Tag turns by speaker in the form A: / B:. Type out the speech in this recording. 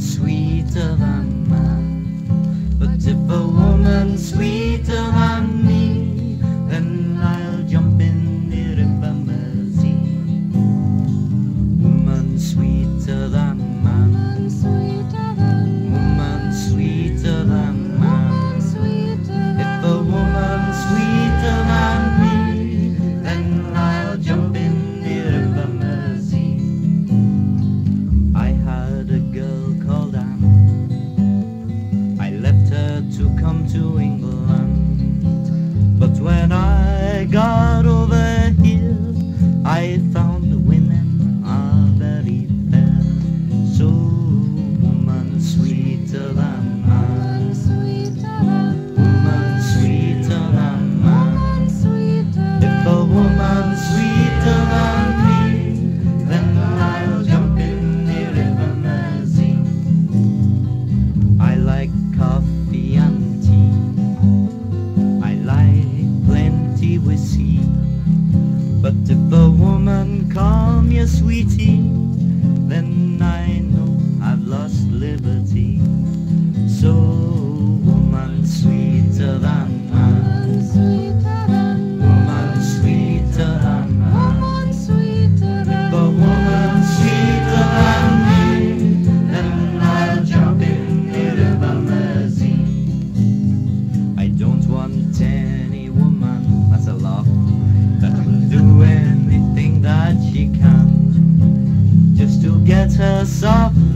A: sweeter than man, but if a woman sweeter than come to England. But when I But if a woman call me a sweetie, then I know I've lost liberty. So, woman sweeter than do anything that